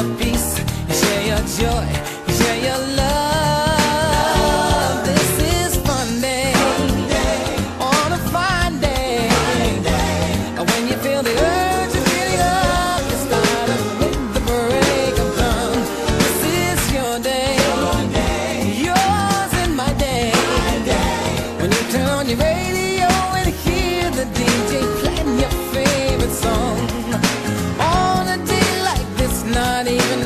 your peace, you share your joy, you share your love. not even